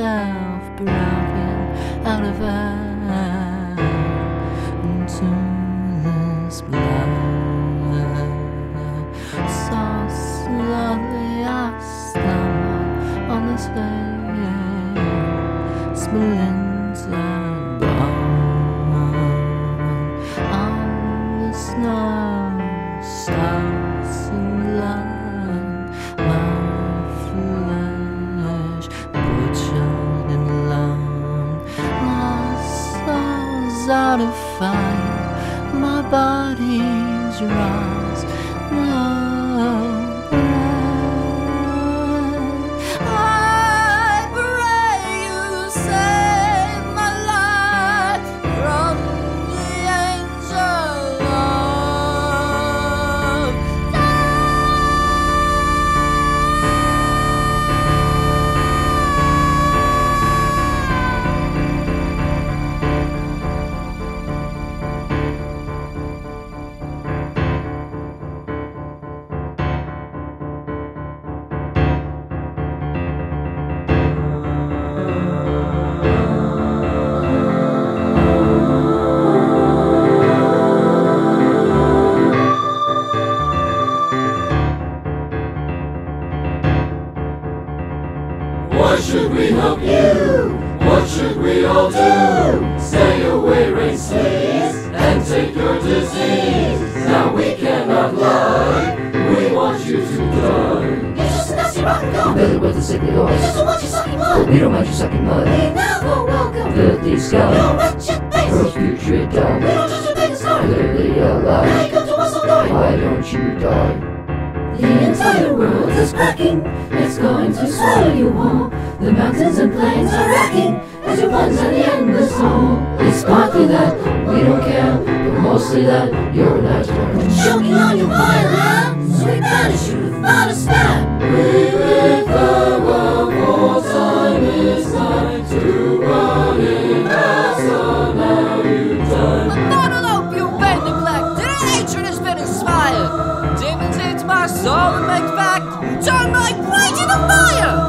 myself broken out of air out of fire, my body's rust, What should we help you? What should we all do? Stay away, race please, and take your disease. Now we cannot lie, we want you to die. It's just a nasty rock and roll. Better with the sickly It's horse. just a what you sucking mud. We don't mind you sucking mud. We never welcome Filthy your scum. wretched Gross face. putrid We don't judge your biggest story. Clearly Now you come to us all going. Why don't you die? The entire world is cracking. It's going to swallow you whole. The mountains and plains are racking as you plunge in the endless hole. It's partly that we don't care, but mostly that you're an actor. Choking on your violence, we banish you without a. We Turn my back! To the fire?